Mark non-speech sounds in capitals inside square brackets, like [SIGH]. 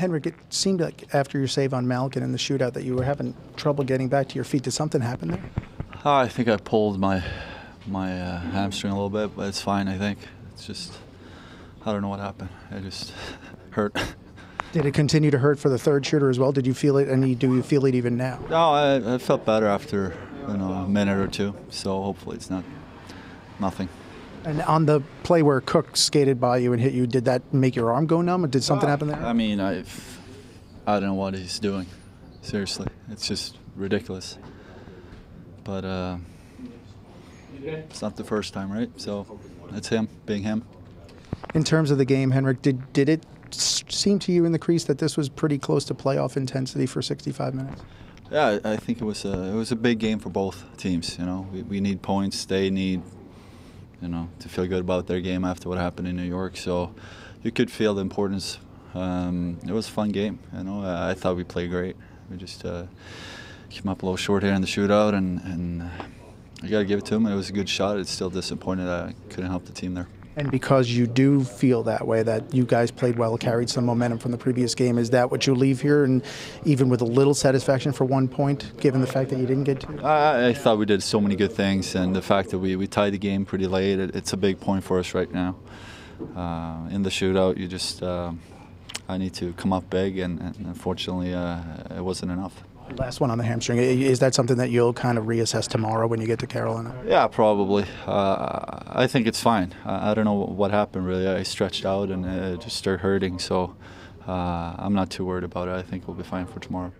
Henrik, it seemed like after your save on Malkin in the shootout that you were having trouble getting back to your feet. Did something happen there? Uh, I think I pulled my my uh, hamstring a little bit, but it's fine. I think it's just I don't know what happened. I just [LAUGHS] hurt. Did it continue to hurt for the third shooter as well? Did you feel it, and do you feel it even now? No, I, I felt better after you know a minute or two. So hopefully it's not nothing. And on the play where Cooke skated by you and hit you, did that make your arm go numb, or did something happen there? I mean, I I don't know what he's doing. Seriously, it's just ridiculous. But uh, it's not the first time, right? So it's him being him. In terms of the game, Henrik, did did it seem to you in the crease that this was pretty close to playoff intensity for 65 minutes? Yeah, I I think it was a it was a big game for both teams. You know, we, we need points. They need, you know, to feel good about their game after what happened in New York. So you could feel the importance. Um, it was a fun game. You know, I, thought we played great. We just uh, came up a little short here in the shootout, and and I got to give it to them. It was a good shot. It's still disappointed I couldn't help the team there. And because you do feel that way, that you guys played well, carried some momentum from the previous game, is that what you leave here? And even with a little satisfaction for one point, given the fact that you didn't get two? I, I thought we did so many good things, and the fact that we, we tied the game pretty late, it, it's a big point for us right now. Uh, in the shootout, you just uh, I need to come up big, and, and unfortunately, uh, it wasn't enough. Last one on the hamstring. Is that something that you'll kind of reassess tomorrow when you get to Carolina? Yeah, probably. Uh, I think it's fine. I, don't know what happened really. I stretched out and it just started hurting, so uh, I'm not too worried about it. I think we'll be fine for tomorrow.